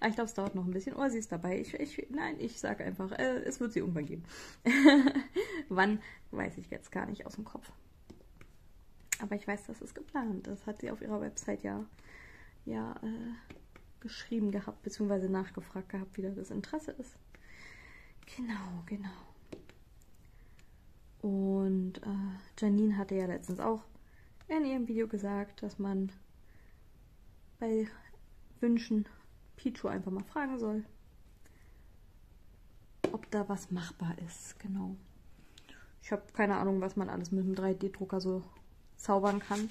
Aber ich glaube, es dauert noch ein bisschen. Oh, sie ist dabei. Ich, ich, nein, ich sage einfach, äh, es wird sie irgendwann geben. Wann, weiß ich jetzt gar nicht aus dem Kopf. Aber ich weiß, das ist geplant. Das hat sie auf ihrer Website ja, ja äh, geschrieben gehabt, beziehungsweise nachgefragt gehabt, wie da das Interesse ist. Genau, genau. Und äh, Janine hatte ja letztens auch in ihrem Video gesagt, dass man bei Wünschen Pichu einfach mal fragen soll, ob da was machbar ist. Genau. Ich habe keine Ahnung, was man alles mit dem 3D-Drucker so zaubern kann,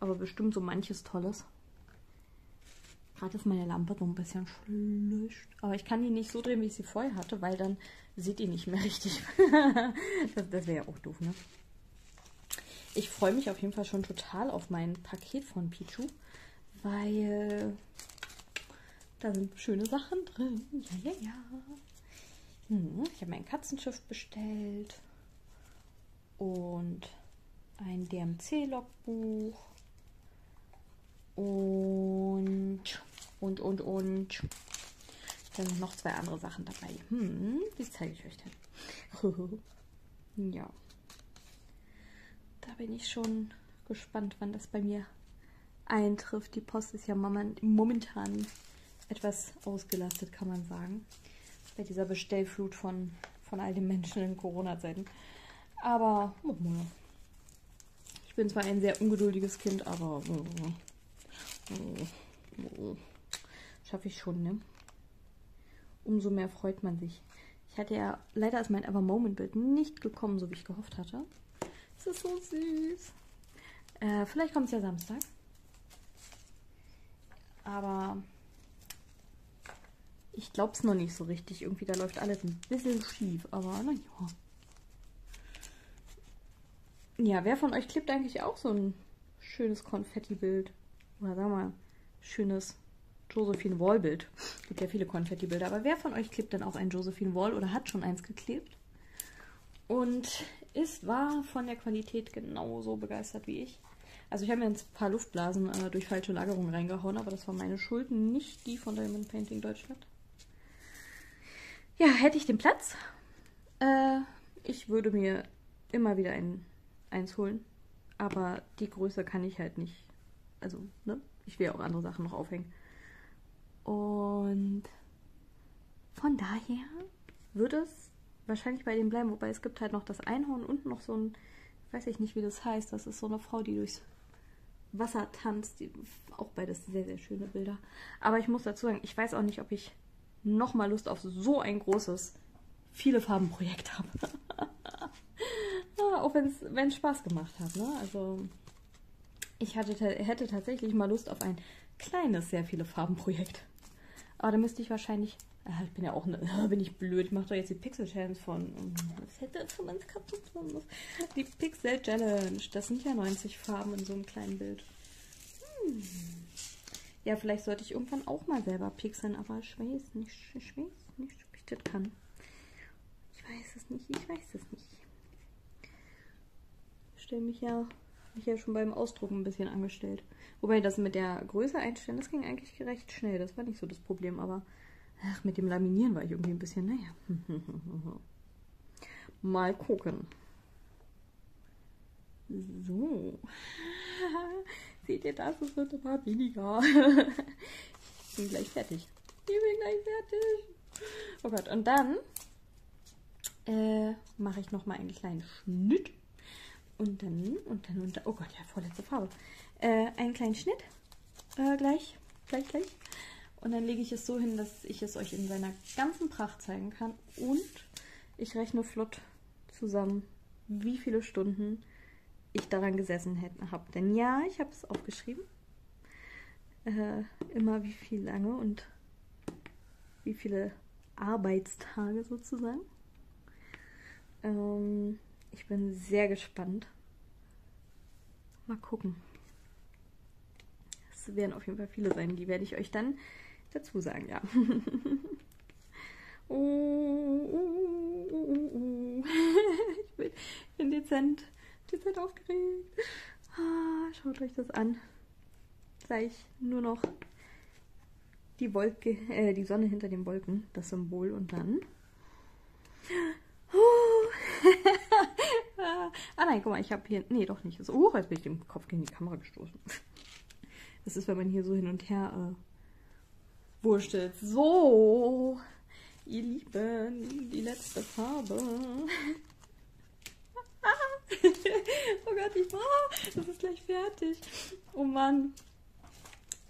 aber bestimmt so manches Tolles. Gerade ist meine Lampe so ein bisschen schlecht. Aber ich kann die nicht so drehen, wie ich sie vorher hatte, weil dann seht ihr nicht mehr richtig. das das wäre ja auch doof, ne? Ich freue mich auf jeden Fall schon total auf mein Paket von Pichu, weil da sind schöne Sachen drin. Ja, ja, ja. Hm, ich habe mein Katzenschiff bestellt und ein DMC-Logbuch und und und und dann sind noch zwei andere Sachen dabei. Hm, die zeige ich euch dann. ja. Da bin ich schon gespannt, wann das bei mir eintrifft. Die Post ist ja momentan etwas ausgelastet, kann man sagen. Bei dieser Bestellflut von, von all den Menschen in Corona-Zeiten. Aber oh, ich bin zwar ein sehr ungeduldiges Kind, aber schaffe ich schon, ne? Umso mehr freut man sich. Ich hatte ja, leider ist mein Ever Moment Bild nicht gekommen, so wie ich gehofft hatte. Es ist so süß. Äh, vielleicht kommt es ja Samstag. Aber ich glaube es noch nicht so richtig. Irgendwie, da läuft alles ein bisschen schief. Aber naja. Ja, wer von euch klebt eigentlich auch so ein schönes Konfetti-Bild? Oder sag mal, schönes Josephine Wall-Bild. Es gibt ja viele Konfetti-Bilder. Aber wer von euch klebt denn auch ein Josephine Wall oder hat schon eins geklebt? Und ist, war von der Qualität genauso begeistert wie ich. Also ich habe mir ein paar Luftblasen äh, durch falsche Lagerung reingehauen, aber das war meine Schuld, nicht die von Diamond Painting Deutschland. Ja, hätte ich den Platz, äh, ich würde mir immer wieder ein, eins holen. Aber die Größe kann ich halt nicht. Also, ne? Ich will ja auch andere Sachen noch aufhängen. Und von daher würde es wahrscheinlich bei dem bleiben, wobei es gibt halt noch das Einhorn und noch so ein, weiß ich nicht, wie das heißt, das ist so eine Frau, die durchs Wasser tanzt. Die, auch beides sehr, sehr schöne Bilder. Aber ich muss dazu sagen, ich weiß auch nicht, ob ich nochmal Lust auf so ein großes, viele Farben Projekt habe. auch wenn es Spaß gemacht hat. Ne? Also ich hatte, hätte tatsächlich mal Lust auf ein kleines, sehr viele Farben Projekt. Aber da müsste ich wahrscheinlich. Äh, ich bin ja auch eine, bin ich blöd. Ich mache doch jetzt die Pixel Challenge von. Was hätte von meins kaputt Die Pixel Challenge. Das sind ja 90 Farben in so einem kleinen Bild. Hm. Ja, vielleicht sollte ich irgendwann auch mal selber pixeln, aber ich weiß nicht, ich weiß nicht, ob ich das kann. Ich weiß es nicht, ich weiß es nicht. Stelle mich ja, mich ja schon beim Ausdrucken ein bisschen angestellt. Wobei das mit der Größe einstellen, das ging eigentlich recht schnell. Das war nicht so das Problem, aber ach, mit dem Laminieren war ich irgendwie ein bisschen, naja. mal gucken. So. Seht ihr das? Es wird immer weniger. ich bin gleich fertig. Ich bin gleich fertig. Oh Gott, und dann äh, mache ich nochmal einen kleinen Schnitt. Und dann, und dann, und dann, oh Gott, ja, vorletzte Farbe. Äh, einen kleinen Schnitt. Äh, gleich, gleich, gleich. Und dann lege ich es so hin, dass ich es euch in seiner ganzen Pracht zeigen kann. Und ich rechne flott zusammen, wie viele Stunden ich daran gesessen habe. Denn ja, ich habe es aufgeschrieben. Äh, immer wie viel lange und wie viele Arbeitstage sozusagen. Ähm, ich bin sehr gespannt. Mal gucken. Es werden auf jeden Fall viele sein, die werde ich euch dann dazu sagen, ja. oh, oh, oh, ich bin, dezent dezent aufgeregt. Ah, schaut euch das an. Gleich nur noch die Wolke, äh, die Sonne hinter den Wolken, das Symbol und dann. ah nein, guck mal, ich habe hier. Nee, doch nicht. So, oh, jetzt bin ich den Kopf gegen die Kamera gestoßen. Das ist, wenn man hier so hin und her äh, wurstelt. So, ihr Lieben, die letzte Farbe. oh Gott, ich oh, das ist gleich fertig. Oh Mann.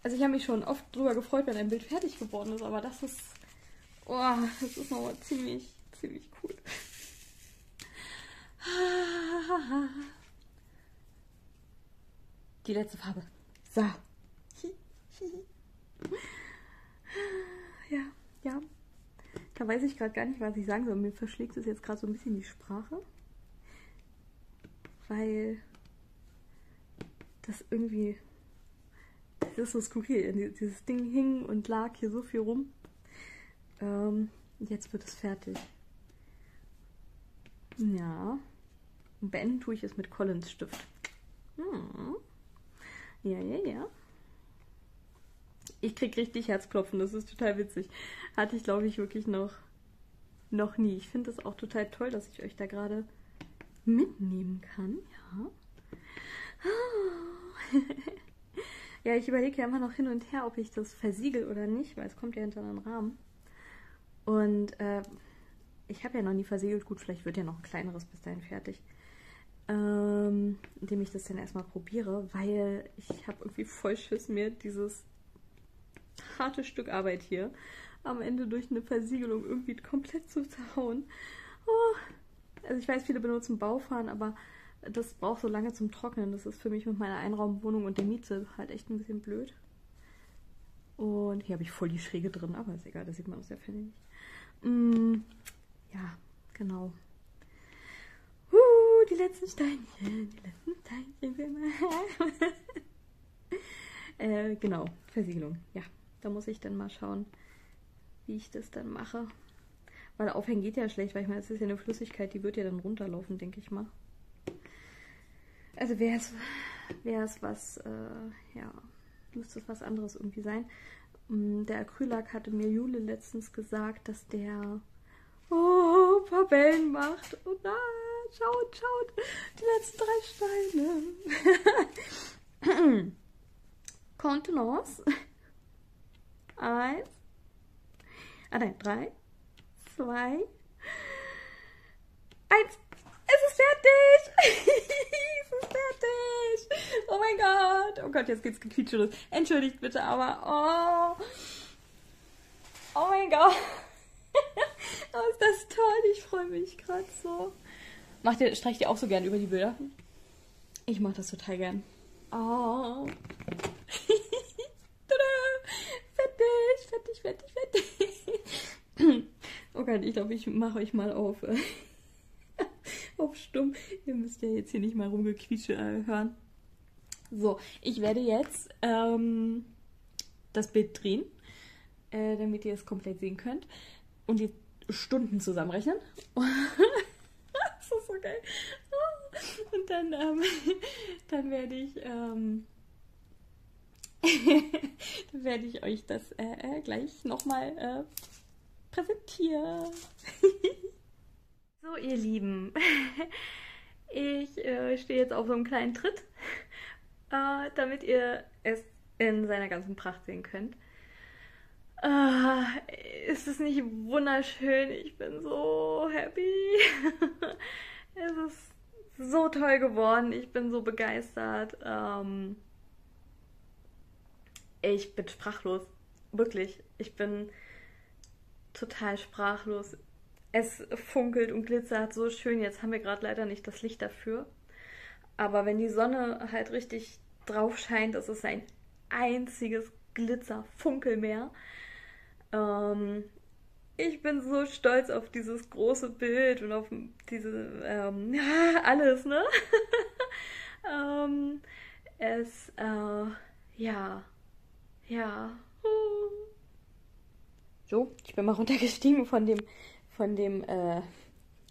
Also ich habe mich schon oft drüber gefreut, wenn ein Bild fertig geworden ist, aber das ist. Oh, das ist nochmal ziemlich, ziemlich cool. Die letzte Farbe. So. Ja, ja. Da weiß ich gerade gar nicht, was ich sagen soll. Mir verschlägt es jetzt gerade so ein bisschen die Sprache weil das irgendwie, das ist so skurril. Dieses Ding hing und lag hier so viel rum. Ähm, jetzt wird es fertig. Ja. Und beenden tue ich es mit Collins Stift. Hm. Ja, ja, ja. Ich krieg richtig Herzklopfen, das ist total witzig. Hatte ich, glaube ich, wirklich noch, noch nie. Ich finde es auch total toll, dass ich euch da gerade mitnehmen kann. Ja. ja, ich überlege ja immer noch hin und her, ob ich das versiegel oder nicht, weil es kommt ja hinter einen Rahmen. Und äh, ich habe ja noch nie versiegelt. Gut, vielleicht wird ja noch ein kleineres bis dahin fertig. Ähm, indem ich das dann erstmal probiere, weil ich habe irgendwie voll Schiss, mir dieses harte Stück Arbeit hier am Ende durch eine Versiegelung irgendwie komplett zu zerhauen. Oh, also ich weiß, viele benutzen Baufahren, aber das braucht so lange zum Trocknen. Das ist für mich mit meiner Einraumwohnung und der Miete halt echt ein bisschen blöd. Und hier habe ich voll die Schräge drin, aber ist egal, das sieht man aus der Ferne nicht. Mm, ja, genau. Die letzten Steinchen, die letzten Steinchen. äh, genau, Versiegelung. Ja, da muss ich dann mal schauen, wie ich das dann mache. Weil aufhängen geht ja schlecht, weil ich meine, es ist ja eine Flüssigkeit, die wird ja dann runterlaufen, denke ich mal. Also wäre es was, äh, ja, müsste es was anderes irgendwie sein. Mm, der Acrylack hatte mir Jule letztens gesagt, dass der oh, Pabellen macht. Oh nein, schaut, schaut, die letzten drei Steine. Contenance. Eins. Ah nein, drei zwei, eins. Es ist fertig! es ist fertig! Oh mein Gott! Oh Gott, jetzt geht's gequietscht los. Entschuldigt bitte, aber oh. Oh mein Gott! oh, ist das toll! Ich freue mich gerade so. Macht ihr, streicht ihr auch so gern über die Bilder? Ich mache das total gern. Oh. fertig, fertig, fertig, fertig. Oh Gott, ich glaube, ich mache euch mal auf, äh, auf stumm. Ihr müsst ja jetzt hier nicht mal rumgequietsche äh, hören. So, ich werde jetzt ähm, das Bild drehen, äh, damit ihr es komplett sehen könnt. Und die Stunden zusammenrechnen. so geil. Und dann, ähm, dann werde ich, ähm, dann ich euch das äh, äh gleich nochmal äh, präsentieren. so, ihr Lieben. Ich äh, stehe jetzt auf so einem kleinen Tritt, äh, damit ihr es in seiner ganzen Pracht sehen könnt. Äh, ist es nicht wunderschön? Ich bin so happy. Es ist so toll geworden. Ich bin so begeistert. Ähm, ich bin sprachlos. Wirklich. Ich bin total sprachlos. Es funkelt und glitzert so schön. Jetzt haben wir gerade leider nicht das Licht dafür. Aber wenn die Sonne halt richtig drauf scheint, ist es ein einziges Glitzer-Funkelmeer. Ähm, ich bin so stolz auf dieses große Bild und auf diese, ähm, alles, ne? ähm, es, äh, ja, ja. So, ich bin mal runtergestiegen von dem von dem äh,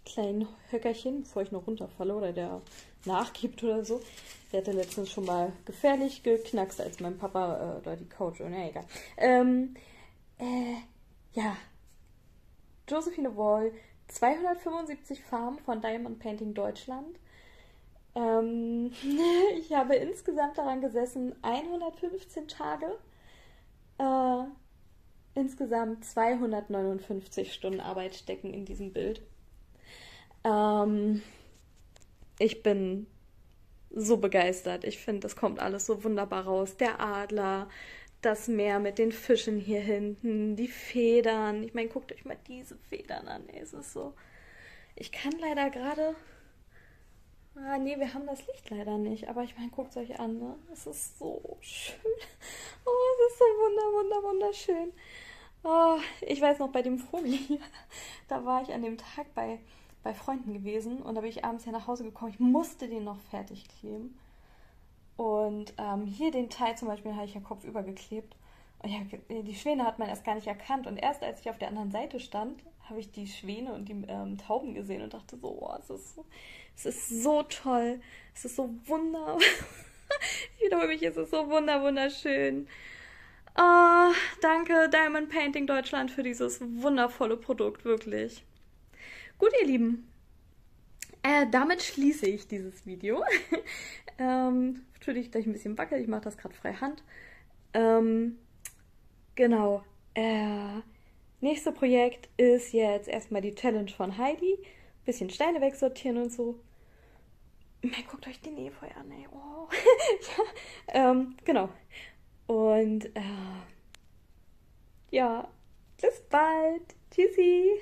kleinen Höckerchen, bevor ich noch runterfalle oder der nachgibt oder so. Der hatte letztens schon mal gefährlich geknackst, als mein Papa äh, da die Couch. Oh, na egal. Ähm, äh, ja. Josephine Wall, 275 Farben von Diamond Painting Deutschland. Ähm, ich habe insgesamt daran gesessen 115 Tage. Äh, insgesamt 259 Stunden Arbeit stecken in diesem Bild. Ähm, ich bin so begeistert. Ich finde, das kommt alles so wunderbar raus. Der Adler, das Meer mit den Fischen hier hinten, die Federn. Ich meine, guckt euch mal diese Federn an. Es ist so. Ich kann leider gerade. Ah, nee, wir haben das Licht leider nicht. Aber ich meine, guckt es euch an, ne? Es ist so schön. Oh, es ist so wunder, wunder, wunderschön. Oh, ich weiß noch, bei dem Vogel hier, da war ich an dem Tag bei, bei Freunden gewesen und da bin ich abends hier nach Hause gekommen. Ich musste den noch fertig kleben. Und ähm, hier den Teil zum Beispiel habe ich ja kopfüber geklebt. Und ja, die Schwäne hat man erst gar nicht erkannt. Und erst als ich auf der anderen Seite stand, habe ich die Schwäne und die ähm, Tauben gesehen und dachte so, oh, es ist so, es ist so toll. Es ist so wunder. ich wiederhole mich, es ist so wunder, wunderschön. Oh, danke Diamond Painting Deutschland für dieses wundervolle Produkt, wirklich. Gut, ihr Lieben. Äh, damit schließe ich dieses Video. ähm, Entschuldigt, dass ich ein bisschen wackel. Ich mache das gerade frei Hand. Ähm, genau. Äh, nächste Projekt ist jetzt erstmal die Challenge von Heidi. Bisschen Steine wegsortieren und so. Guckt euch den Efeu an, ey. Oh. ja, ähm, genau. Und äh, ja, bis bald. Tschüssi.